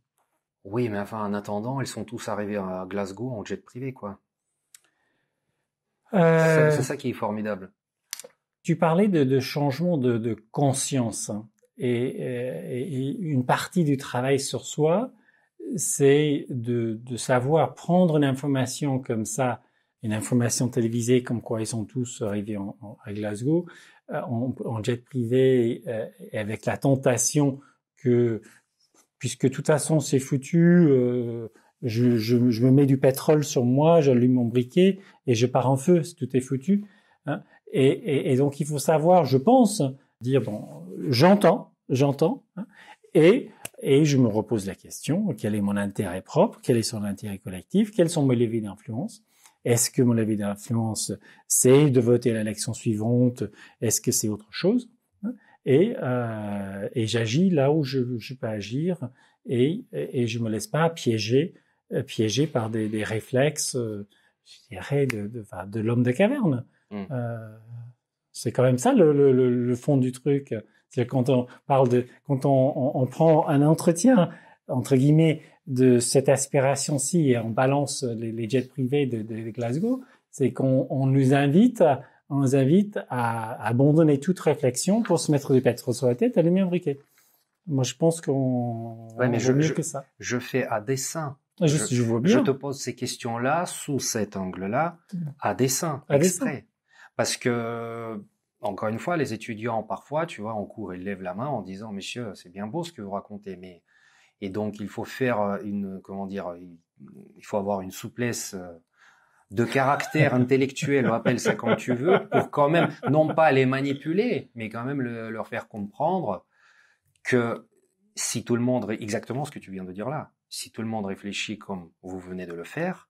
Oui, mais enfin, en attendant, ils sont tous arrivés à Glasgow en jet privé, quoi. Euh... C'est ça qui est formidable. Tu parlais de, de changement de, de conscience hein, et, et, une partie du travail sur soi, c'est de, de savoir prendre une information comme ça, une information télévisée comme quoi ils sont tous arrivés en, à Glasgow, euh, en, jet privé euh, avec la tentation que, puisque de toute façon c'est foutu, euh, je, je, je, me mets du pétrole sur moi, j'allume mon briquet et je pars en feu, tout est foutu. Hein. Et, et, et, donc il faut savoir, je pense, dire bon, j'entends, j'entends, hein, et et je me repose la question quel est mon intérêt propre, quel est son intérêt collectif, quels sont mes leviers d'influence, est-ce que mon avis d'influence, c'est de voter à l'élection suivante? Est-ce que c'est autre chose? Et, euh, et j'agis là où je, je, peux agir et, et je me laisse pas piéger, euh, piéger par des, des réflexes, euh, je dirais, de, de, de l'homme de caverne. Mmh. Euh, c'est quand même ça le, le, le fond du truc. C'est quand on parle de, quand on, on, on prend un entretien entre guillemets de cette aspiration-ci et on balance les, les jets privés de, de Glasgow, c'est qu'on on nous invite, on nous invite à abandonner toute réflexion pour se mettre du pétrole sur la tête, allumer un briquet. Moi, je pense qu'on ouais, mais je, mieux que ça. Je fais à dessein. Je, je, vois bien. je te pose ces questions-là sous cet angle-là à dessein, à exprès. Parce que encore une fois, les étudiants, parfois, tu vois, en cours, ils lèvent la main en disant, messieurs, c'est bien beau ce que vous racontez, mais et donc il faut faire une, comment dire, il faut avoir une souplesse de caractère intellectuel, appelle ça comme tu veux, pour quand même, non pas les manipuler, mais quand même leur faire comprendre que si tout le monde, exactement ce que tu viens de dire là, si tout le monde réfléchit comme vous venez de le faire,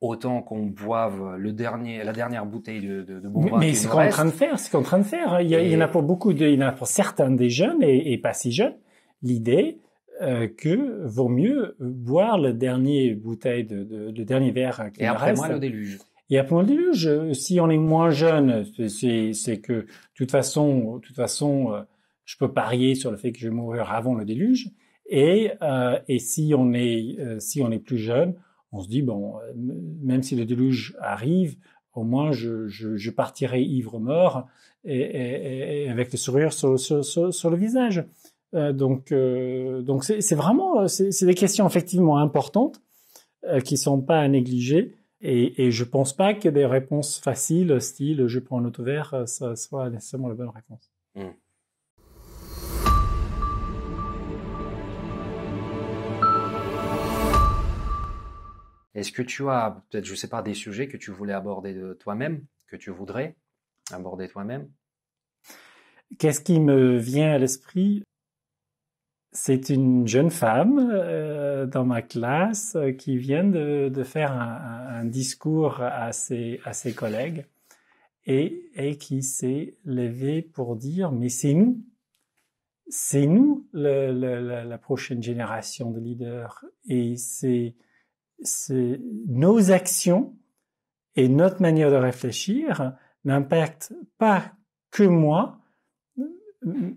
autant qu'on boive le dernier, la dernière bouteille de, de, de bon Mais, c'est ce qu'on est en train de faire, c'est qu'on est en train de faire. Il y, en a pour beaucoup de, il y en a pour certains des jeunes et, pas si jeunes, l'idée euh, que vaut mieux boire le dernier bouteille de, de le dernier verre qui Et après moi le déluge. Et après moi le déluge. Si on est moins jeune, c'est, c'est que de toute façon, de toute façon, euh, je peux parier sur le fait que je vais mourir avant le déluge. Et, euh, et si on est euh, si on est plus jeune, on se dit bon, même si le déluge arrive, au moins je, partirai ivre mort et, avec le sourire sur, le visage. Euh, donc euh, donc c'est vraiment c'est des questions effectivement importantes euh, qui sont pas à négliger. Et, et je pense pas que des réponses faciles, style je prends l'auto-vert, ça soit nécessairement la bonne réponse. Mmh. Est-ce que tu as peut-être, je sais pas, des sujets que tu voulais aborder de toi-même, que tu voudrais aborder toi-même? Qu'est-ce qui me vient à l'esprit? C'est une jeune femme euh, dans ma classe euh, qui vient de, de faire un, un, discours à ses, à ses collègues et, et qui s'est levée pour dire mais c'est nous, c'est nous le, le, la prochaine génération de leaders. Et c'est c'est nos actions et notre manière de réfléchir n'impactent pas que moi,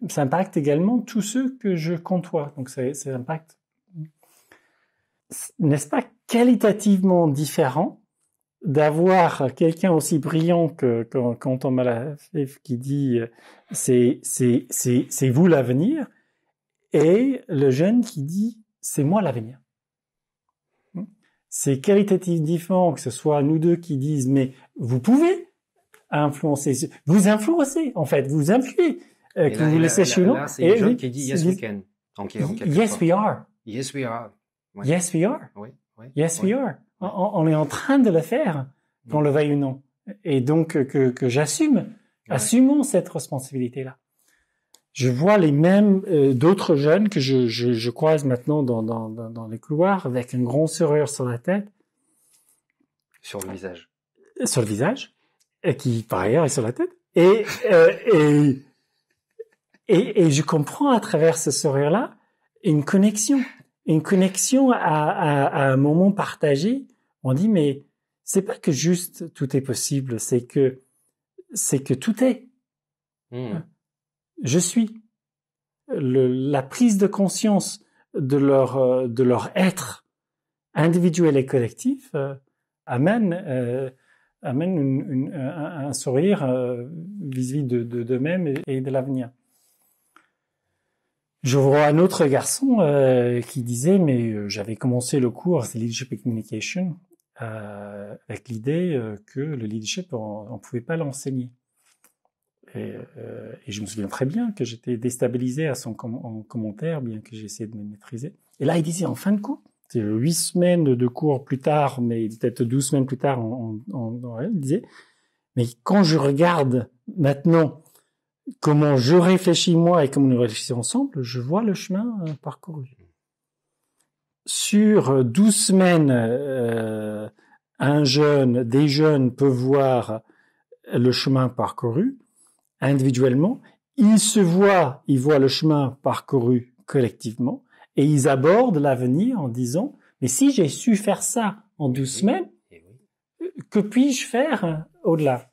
ça impacte également tous ceux que je côtoie. Donc ça, impacte, n'est-ce pas qualitativement différent d'avoir quelqu'un aussi brillant que, quand on m'a la qui dit c'est c'est c'est c'est vous l'avenir et le jeune qui dit c'est moi l'avenir c'est qualitatif différent que ce soit nous deux qui disent mais vous pouvez influencer, vous influencez en fait, vous influez, euh, que vous laissez chez nous. C'est une jeune qui dit yes we can. yes we are. Yes we are. Yes we are. Oui, oui, yes we are. On, est en train de le faire, qu'on le veuille ou non. Et donc que, que j'assume, assumons cette responsabilité-là je vois les mêmes euh, d'autres jeunes que je, je, je croise maintenant dans, dans, dans, les couloirs avec un grand sourire sur la tête. Sur le visage. Sur le visage, et qui par ailleurs est sur la tête. Et, euh, et, et, et, je comprends à travers ce sourire-là une connexion, une connexion à, à, à, un moment partagé. On dit mais c'est pas que juste tout est possible, c'est que c'est que tout est. Hmm je suis. la prise de conscience de leur, euh, de leur être individuel et collectif euh, amène, euh, amène un, sourire vis-à-vis de, d'eux-mêmes et, de l'avenir. Je vois un autre garçon qui disait, mais j'avais commencé le cours, c'est Leadership and Communication, avec l'idée que le leadership, on ne pouvait pas l'enseigner. Et, euh, et, je me souviens très bien que j'étais déstabilisé à son commentaire, bien que j'essayais de me maîtriser. Et là, il disait en fin de cours, huit semaines de cours plus tard, mais peut-être douze semaines plus tard, en, en, en, il disait, mais quand je regarde maintenant comment je réfléchis moi et comment nous réfléchissons ensemble, je vois le chemin euh, parcouru. Sur douze semaines, euh, un jeune, des jeunes peuvent voir le chemin parcouru individuellement, ils se voient, ils voient le chemin parcouru collectivement, et ils abordent l'avenir en disant, mais si j'ai su faire ça en douze semaines, que puis-je faire au-delà?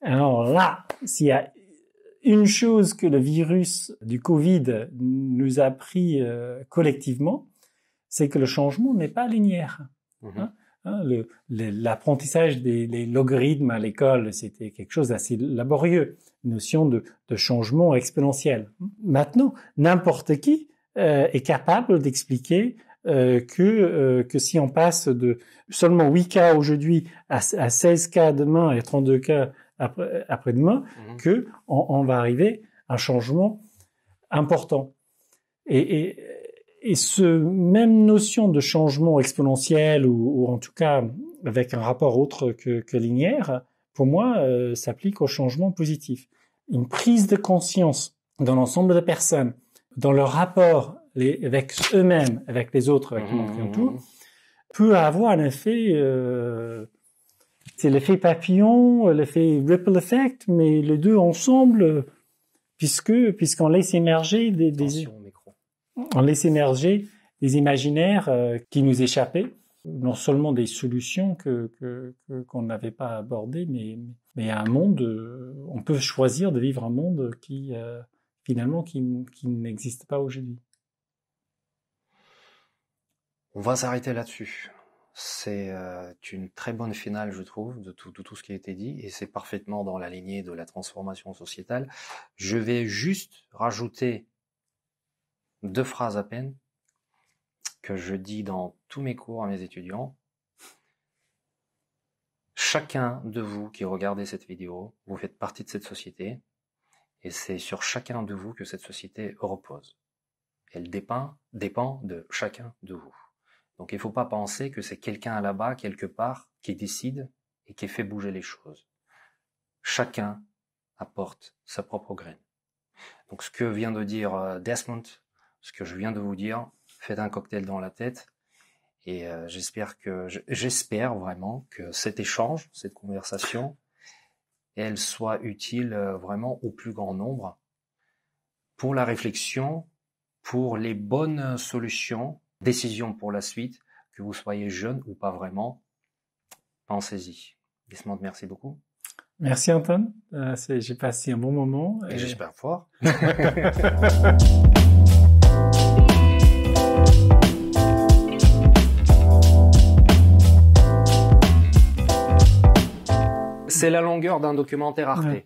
Alors là, s'il y a une chose que le virus du Covid nous a appris euh, collectivement, c'est que le changement n'est pas linéaire. Mmh hein Hein, l'apprentissage des les logarithmes à l'école, c'était quelque chose d'assez laborieux, une notion de, de, changement exponentiel. Maintenant, n'importe qui euh, est capable d'expliquer euh, que, euh, que si on passe de seulement 8 cas aujourd'hui à, à 16 cas demain et 32 cas après, après demain que on, va arriver à un changement important. Et, et, et ce même notion de changement exponentiel ou, ou, en tout cas avec un rapport autre que, que linéaire, pour moi, euh, s'applique au changement positif. Une prise de conscience dans l'ensemble des personnes, dans leur rapport les, avec eux-mêmes, avec les autres, avec mmh, tout, mmh. peut avoir un effet euh, c'est l'effet papillon, l'effet ripple effect, mais les deux ensemble, puisque puisqu'on laisse émerger des, des on laisse émerger des imaginaires euh, qui nous échappaient, non seulement des solutions que qu'on n'avait pas abordées, mais mais un monde, euh, on peut choisir de vivre un monde qui euh, finalement qui, qui n'existe pas aujourd'hui. On va s'arrêter là-dessus. C'est une très bonne finale, je trouve, de tout, tout ce qui a été dit, et c'est parfaitement dans la lignée de la transformation sociétale. Je vais juste rajouter deux phrases à peine que je dis dans tous mes cours à mes étudiants. Chacun de vous qui regardez cette vidéo, vous faites partie de cette société, et c'est sur chacun de vous que cette société repose. Elle dépend, dépend de chacun de vous. Donc il ne faut pas penser que c'est quelqu'un là-bas, quelque part, qui décide et qui fait bouger les choses. Chacun apporte sa propre graine. Donc ce que vient de dire euh, Desmond, ce que je viens de vous dire, faites un cocktail dans la tête. Et euh, j'espère que j'espère vraiment que cet échange, cette conversation, elle soit utile euh, vraiment au plus grand nombre pour la réflexion, pour les bonnes solutions décision pour la suite, que vous soyez jeune ou pas vraiment, pensez-y. Desmond, merci beaucoup. Merci Anton, euh, j'ai passé un bon moment. Et, j'espère fort. C'est la longueur d'un documentaire Arte.